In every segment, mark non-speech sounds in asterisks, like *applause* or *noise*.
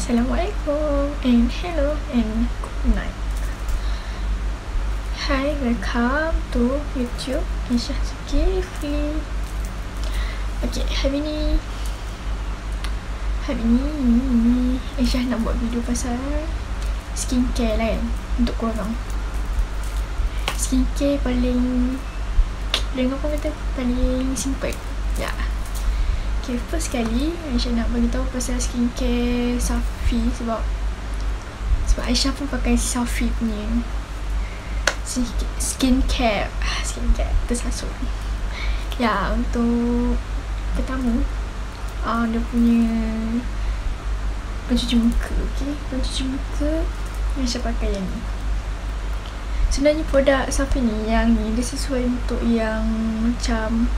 Assalamualaikum and hello and good night. Hi, welcome to YouTube Isha Zulkifli. Okay, hari ni hari ni Isha nak buat video pasal skincare lah kan untuk korang. Skincare paling dengan apa kata paling simple. Ya. Yeah Okay, first sekali Aisyah nak bagi tahu pasal skincare Safi sebab sebab Aisyah pun pakai Safi punya skincare. Ah, skincare tersasul. Ya untuk pertama uh, dia punya pencuci muka okay? pencuci muka Aisyah pakai yang ni. Sebenarnya produk Safi ni yang ni dia sesuai untuk yang macam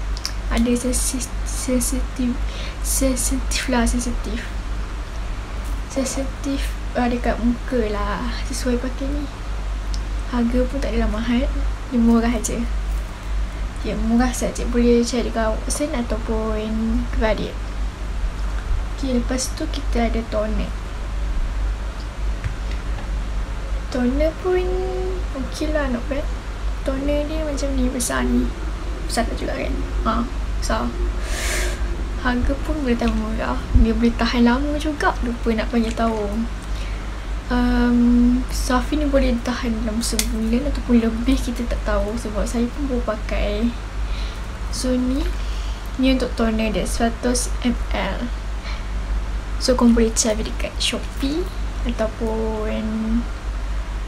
ada sensitif sensitif lah sensitif. Sensitif uh, dekat muka lah. Sesuai pakai ni. Harga pun tak adalah mahal. Dia murah aja dia murah saja. Boleh cari dekat Watson ataupun Credit ok lepas tu kita ada toner. Toner pun ok lah not bad. Toner dia macam ni besar ni besar tak juga kan. Ha besar. Harga pun boleh tahu murah. Dia boleh tahan lama juga lupa nak bagi tahu. Um, Safi ni boleh tahan dalam sebulan ataupun lebih kita tak tahu sebab saya pun baru pakai. So ni ni untuk toner dia 100ml so korang boleh cari dekat Shopee ataupun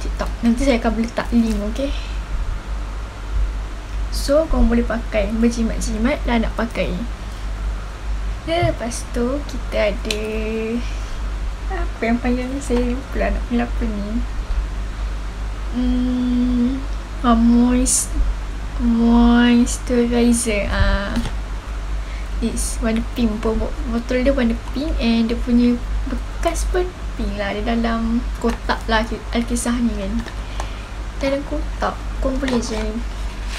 TikTok. Nanti saya akan letak link ok So korang boleh pakai Berjimat-jimat lah nak pakai. Lepas tu Kita ada Apa yang panggil ni? Saya lah nak panggil apa ni? Hmm oh, Moist Moisturizer. Ah, It's warna pink. Pun Botol dia warna pink And dia punya Bekas pun pink lah. Dia dalam kotak lah Alkisah ni kan. Dalam kotak Korang boleh je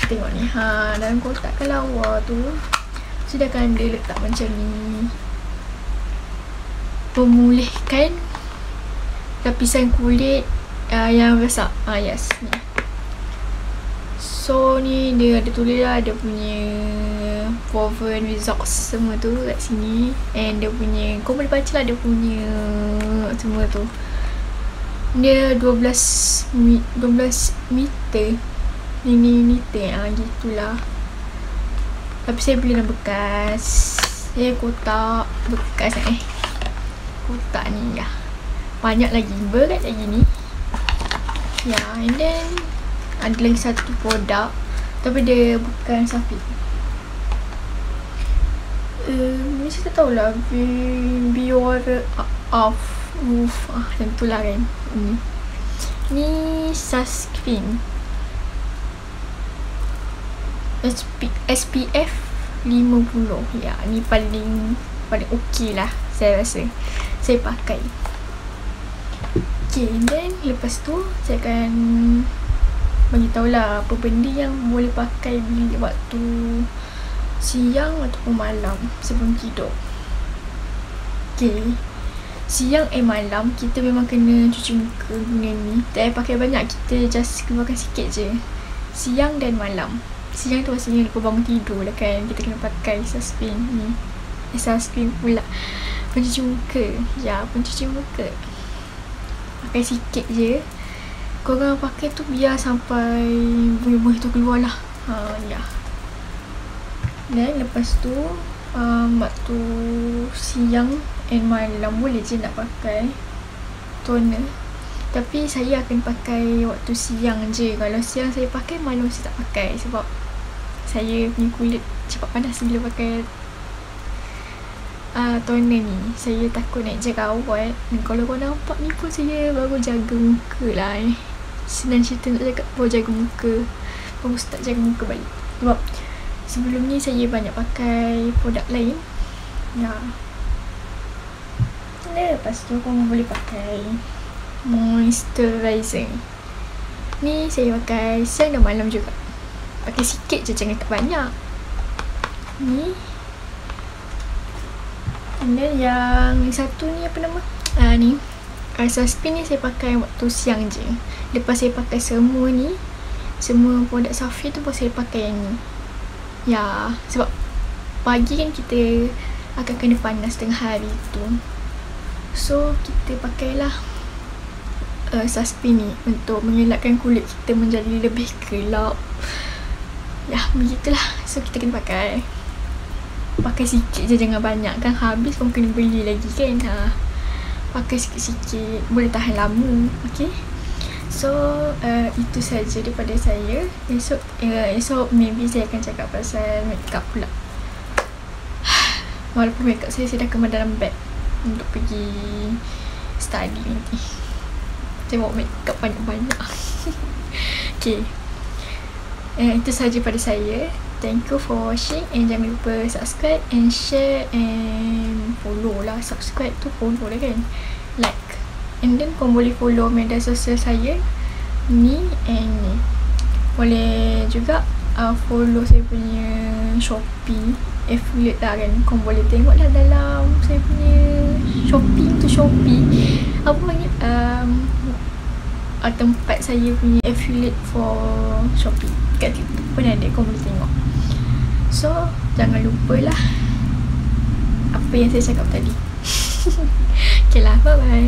Tengok ni. Ha dalam kotak kan lawa tu Sedangkan dia letak macam ni. Pemulihkan Lapisan kulit uh, Yang rosak. Ah yes ni. So ni dia ada tulis lah Dia punya Proven results Semua tu kat sini. And dia punya Kau boleh baca lah dia punya Semua tu. Dia 12 12 meter ini ni teh ah gitulah. Tapi saya beli dalam bekas. Saya kotak bekas eh. Kotak ni ya. Banyak lagi berat lagi ni. Ya yeah, and then ada lagi satu produk tapi dia bukan sapi Um, ni saya tak tahulah Bior of Uff ah, Macam tu lah kan. Ni Ni Sunscreen SP, SPF 50 ya ni paling paling okey lah saya rasa saya pakai Okay, then lepas tu saya akan bagi tahulah apa benda yang boleh pakai bila waktu siang ataupun malam sebelum tidur. Okay, siang eh malam kita memang kena cuci muka guna ni. Tak payah pakai banyak, kita just keluarkan sikit je. Siang dan malam siang tu maksudnya lepas bangun tidur lah kan. Kita kena pakai sunscreen. Ni eh, sunscreen pula. Pencuci muka. Ya pencuci muka. Pakai sikit je. Korang pakai tu biar sampai buih-buih tu keluar lah. Ha, ya. Dan lepas tu um, waktu siang and malam boleh je nak pakai toner. Tapi saya akan pakai waktu siang je. Kalau siang saya pakai Malam saya tak pakai Sebab saya punya kulit cepat panas bila pakai uh, toner ni. Saya takut naik jerawat dan kalau kau nampak ni pun saya baru jaga muka lah eh. senang cerita nak cakap baru jaga muka. Baru start jaga muka balik. Sebab sebelum ni saya banyak pakai produk lain. Ya. Lepas tu kau boleh pakai moisturizer. Ni saya pakai siang dan malam juga Pakai sikit je jangan banyak Ni And then yang satu ni apa nama? Ah uh, ni. Uh, sunscreen ni saya pakai waktu siang je. Lepas saya pakai semua ni, semua produk Safi tu pun saya pakai yang ni. Ya, sebab pagi kan kita akan kena panas tengah hari tu. So, kita pakailah uh, sunscreen ni untuk mengelakkan kulit kita menjadi lebih gelap. Ya, begitulah. So, kita kena pakai. Pakai sikit je, jangan banyak kan. Habis pun kena beli lagi kan. Ha pakai sikit-sikit boleh tahan lama okay so uh, itu saja daripada saya esok uh, esok maybe saya akan cakap pasal makeup pula *sighs* walaupun makeup saya saya dah kemas dalam bag untuk pergi study nanti saya bawa makeup banyak-banyak *laughs* okay uh, itu saja pada saya. Thank you for watching and jangan lupa subscribe and share and follow lah. Subscribe tu follow lah kan. Like. And then kau boleh follow media sosial saya ni and ni. Boleh juga uh, follow saya punya shopee affiliate lah kan. Kau boleh tengok lah dalam saya punya shopee tu shopee. Apa banyak um, uh, tempat saya punya affiliate for shopee. Kat tiktok pun ada kau boleh tengok. So jangan lupa lah apa yang saya cakap tadi. *laughs* Okay lah bye bye